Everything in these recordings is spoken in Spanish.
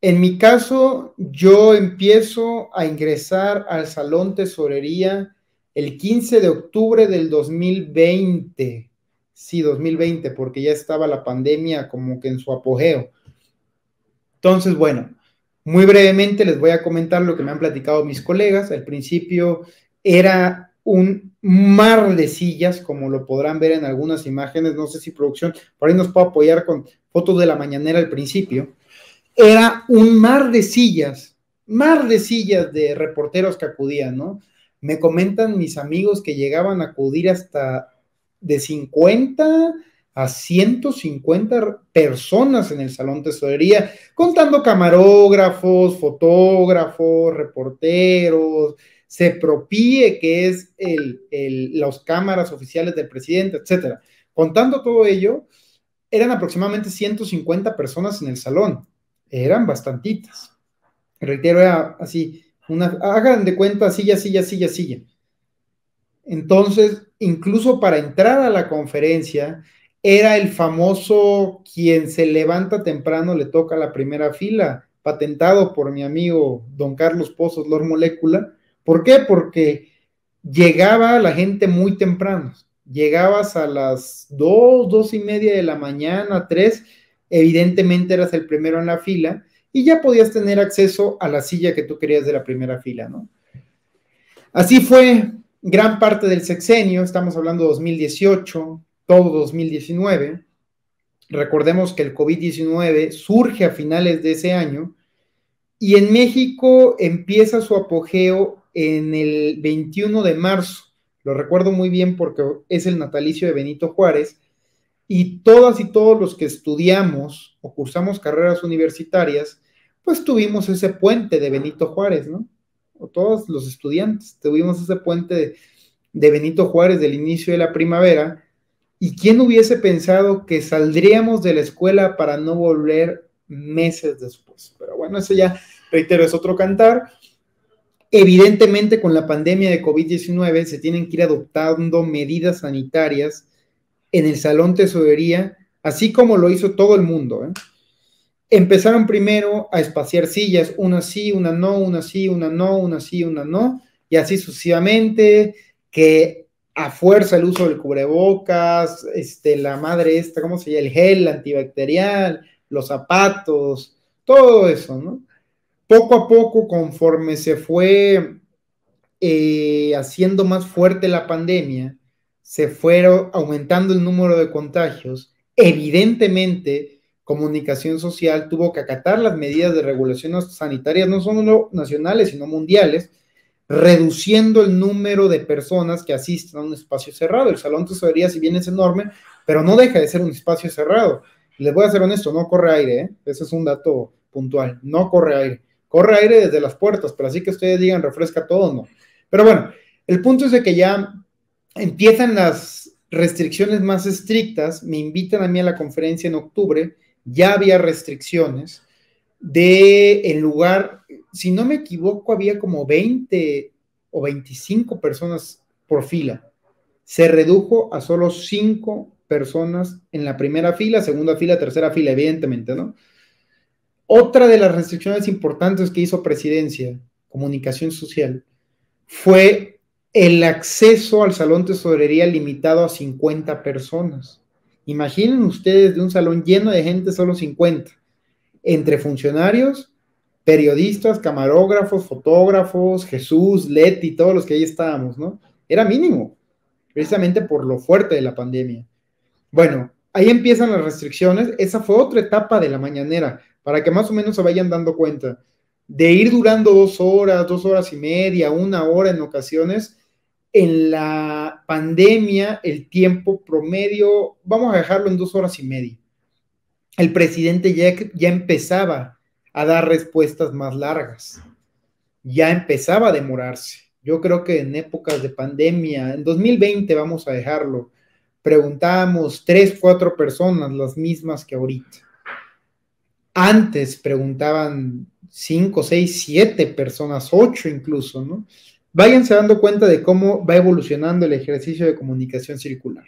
En mi caso, yo empiezo a ingresar al Salón Tesorería el 15 de octubre del 2020. Sí, 2020, porque ya estaba la pandemia como que en su apogeo. Entonces, bueno, muy brevemente les voy a comentar lo que me han platicado mis colegas. Al principio era un mar de sillas, como lo podrán ver en algunas imágenes. No sé si producción, por ahí nos puedo apoyar con fotos de la mañanera al principio. Era un mar de sillas, mar de sillas de reporteros que acudían, ¿no? Me comentan mis amigos que llegaban a acudir hasta de 50 a 150 personas en el salón tesorería, contando camarógrafos, fotógrafos, reporteros, se propie que es el, los cámaras oficiales del presidente, etcétera. Contando todo ello, eran aproximadamente 150 personas en el salón. Eran bastantitas. Reitero, era así, una, hagan de cuenta silla, silla, silla, silla. Entonces, incluso para entrar a la conferencia, era el famoso quien se levanta temprano le toca la primera fila, patentado por mi amigo don Carlos Pozos, Lord Molécula. ¿Por qué? Porque llegaba la gente muy temprano. Llegabas a las dos, dos y media de la mañana, tres, evidentemente eras el primero en la fila y ya podías tener acceso a la silla que tú querías de la primera fila, ¿no? Así fue gran parte del sexenio, estamos hablando de 2018, todo 2019. Recordemos que el COVID-19 surge a finales de ese año y en México empieza su apogeo en el 21 de marzo. Lo recuerdo muy bien porque es el natalicio de Benito Juárez y todas y todos los que estudiamos o cursamos carreras universitarias, pues tuvimos ese puente de Benito Juárez, ¿no? O todos los estudiantes tuvimos ese puente de, de Benito Juárez del inicio de la primavera ¿Y quién hubiese pensado que saldríamos de la escuela para no volver meses después? Pero bueno, eso ya, reitero, es otro cantar. Evidentemente, con la pandemia de COVID-19 se tienen que ir adoptando medidas sanitarias en el salón tesorería, así como lo hizo todo el mundo. ¿eh? Empezaron primero a espaciar sillas, una sí, una no, una sí, una no, una sí, una no, y así sucesivamente, que a fuerza el uso del cubrebocas, este, la madre esta, ¿cómo se llama? El gel antibacterial, los zapatos, todo eso, ¿no? Poco a poco, conforme se fue eh, haciendo más fuerte la pandemia, se fueron aumentando el número de contagios, evidentemente comunicación social tuvo que acatar las medidas de regulación sanitarias, no solo nacionales, sino mundiales, reduciendo el número de personas que asisten a un espacio cerrado. El salón tesorería, si bien es enorme, pero no deja de ser un espacio cerrado. Les voy a ser honesto, no corre aire, ¿eh? ese es un dato puntual, no corre aire. Corre aire desde las puertas, pero así que ustedes digan refresca todo, no. Pero bueno, el punto es de que ya empiezan las restricciones más estrictas, me invitan a mí a la conferencia en octubre, ya había restricciones de en lugar si no me equivoco, había como 20 o 25 personas por fila. Se redujo a solo 5 personas en la primera fila, segunda fila, tercera fila, evidentemente, ¿no? Otra de las restricciones importantes que hizo Presidencia, Comunicación Social, fue el acceso al salón tesorería limitado a 50 personas. Imaginen ustedes de un salón lleno de gente, solo 50, entre funcionarios periodistas, camarógrafos, fotógrafos, Jesús, Leti, todos los que ahí estábamos, ¿no? Era mínimo, precisamente por lo fuerte de la pandemia. Bueno, ahí empiezan las restricciones. Esa fue otra etapa de la mañanera, para que más o menos se vayan dando cuenta. De ir durando dos horas, dos horas y media, una hora en ocasiones, en la pandemia el tiempo promedio, vamos a dejarlo en dos horas y media. El presidente ya, ya empezaba a dar respuestas más largas. Ya empezaba a demorarse. Yo creo que en épocas de pandemia, en 2020 vamos a dejarlo, preguntábamos tres, cuatro personas, las mismas que ahorita. Antes preguntaban cinco, seis, siete personas, ocho incluso, ¿no? Váyanse dando cuenta de cómo va evolucionando el ejercicio de comunicación circular.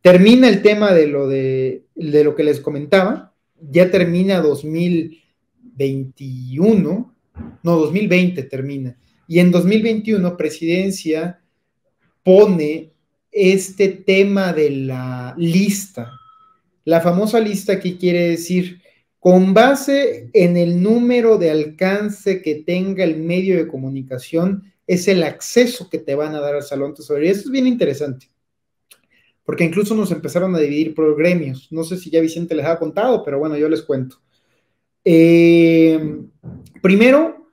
Termina el tema de lo, de, de lo que les comentaba, ya termina 2000 2021, no, 2020 termina. Y en 2021, presidencia pone este tema de la lista. La famosa lista que quiere decir, con base en el número de alcance que tenga el medio de comunicación, es el acceso que te van a dar al salón tesorería. Eso es bien interesante, porque incluso nos empezaron a dividir por gremios. No sé si ya Vicente les ha contado, pero bueno, yo les cuento. Eh, primero,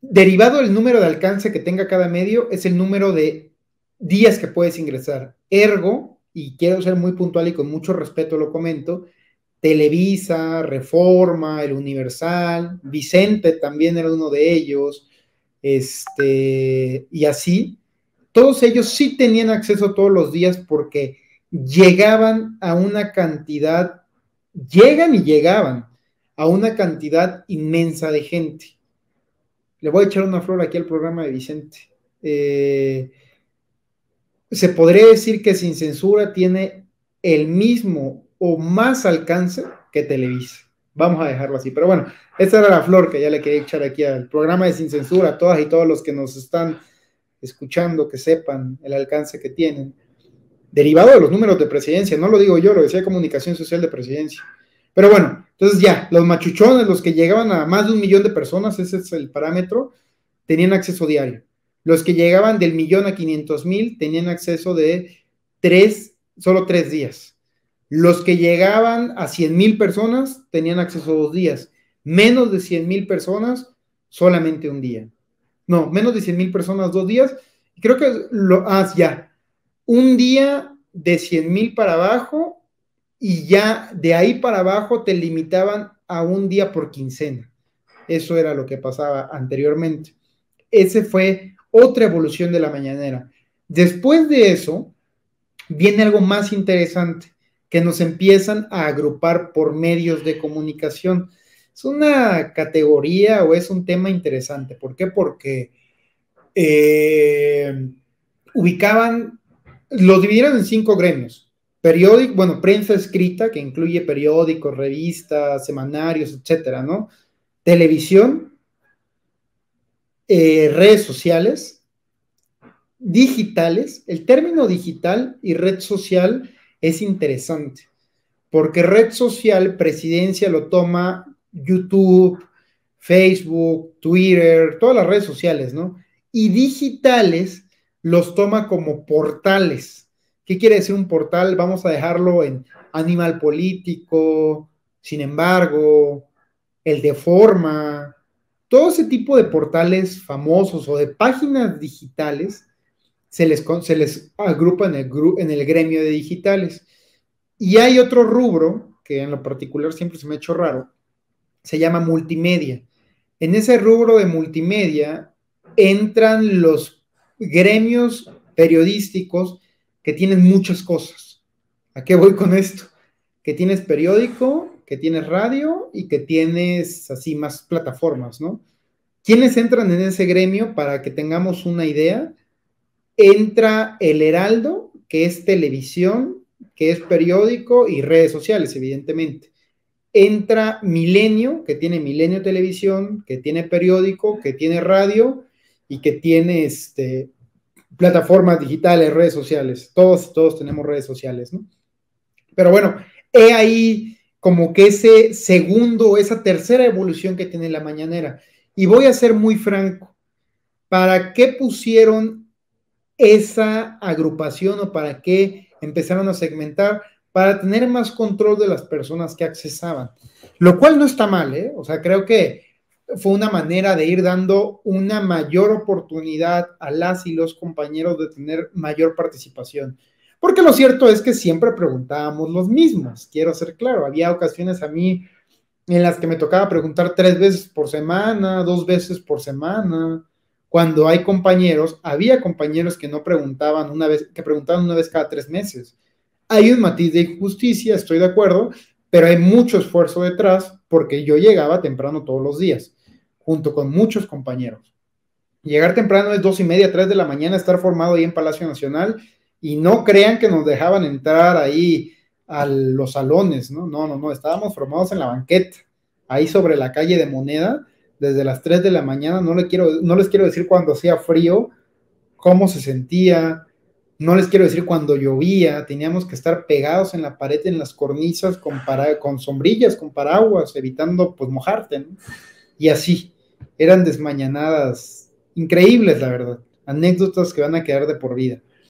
derivado del número de alcance que tenga cada medio, es el número de días que puedes ingresar. Ergo, y quiero ser muy puntual y con mucho respeto lo comento, Televisa, Reforma, El Universal, Vicente también era uno de ellos, este, y así, todos ellos sí tenían acceso todos los días porque llegaban a una cantidad, llegan y llegaban a una cantidad inmensa de gente. Le voy a echar una flor aquí al programa de Vicente. Eh, se podría decir que Sin Censura tiene el mismo o más alcance que Televisa. Vamos a dejarlo así. Pero bueno, esa era la flor que ya le quería echar aquí al programa de Sin Censura, a todas y todos los que nos están escuchando, que sepan el alcance que tienen. Derivado de los números de presidencia, no lo digo yo, lo decía Comunicación Social de Presidencia. Pero bueno, entonces ya, los machuchones, los que llegaban a más de un millón de personas, ese es el parámetro, tenían acceso diario. Los que llegaban del millón a 500 mil tenían acceso de tres, solo tres días. Los que llegaban a 100 mil personas tenían acceso dos días. Menos de 100 mil personas, solamente un día. No, menos de 100 mil personas, dos días. Creo que lo, ah, ya. Un día de 100 mil para abajo y ya de ahí para abajo te limitaban a un día por quincena. Eso era lo que pasaba anteriormente. Ese fue otra evolución de la mañanera. Después de eso, viene algo más interesante, que nos empiezan a agrupar por medios de comunicación. Es una categoría o es un tema interesante. ¿Por qué? Porque eh, ubicaban, lo dividieron en cinco gremios. Periódico, bueno, prensa escrita, que incluye periódicos, revistas, semanarios, etcétera, ¿no? Televisión, eh, redes sociales, digitales. El término digital y red social es interesante, porque red social, presidencia lo toma YouTube, Facebook, Twitter, todas las redes sociales, ¿no? Y digitales los toma como portales. ¿Qué quiere decir un portal? Vamos a dejarlo en Animal Político, sin embargo, el de forma, todo ese tipo de portales famosos o de páginas digitales se les, agrupa en el, en el gremio de digitales. Y hay otro rubro que en lo particular siempre se me ha hecho raro, se llama multimedia. En ese rubro de multimedia entran los gremios periodísticos que tienen muchas cosas. ¿A qué voy con esto? Que tienes periódico, que tienes radio y que tienes así más plataformas, ¿no? ¿Quiénes entran en ese gremio para que tengamos una idea? Entra el Heraldo, que es televisión, que es periódico y redes sociales, evidentemente. Entra Milenio, que tiene Milenio Televisión, que tiene periódico, que tiene radio y que tiene este, plataformas digitales, redes sociales. Todos, todos tenemos redes sociales, ¿no? Pero bueno, he ahí como que ese segundo, esa tercera evolución que tiene la mañanera. Y voy a ser muy franco, ¿para qué pusieron esa agrupación o para qué empezaron a segmentar? Para tener más control de las personas que accesaban, lo cual no está mal, ¿eh? O sea, creo que fue una manera de ir dando una mayor oportunidad a las y los compañeros de tener mayor participación. Porque lo cierto es que siempre preguntábamos los mismos, quiero ser claro, había ocasiones a mí en las que me tocaba preguntar tres veces por semana, dos veces por semana. Cuando hay compañeros, había compañeros que no preguntaban una vez, que preguntaban una vez cada tres meses. Hay un matiz de injusticia, estoy de acuerdo, pero hay mucho esfuerzo detrás porque yo llegaba temprano todos los días, junto con muchos compañeros. Llegar temprano es dos y media, tres de la mañana, estar formado ahí en Palacio Nacional y no crean que nos dejaban entrar ahí a los salones, ¿no? No, no, no, estábamos formados en la banqueta, ahí sobre la calle de Moneda, desde las 3 de la mañana, no, le quiero, no les quiero decir cuando hacía frío, cómo se sentía, no les quiero decir cuando llovía, teníamos que estar pegados en la pared, en las cornisas, con, con sombrillas, con paraguas, evitando pues mojarte, ¿no? Y así, eran desmañanadas increíbles, la verdad, anécdotas que van a quedar de por vida.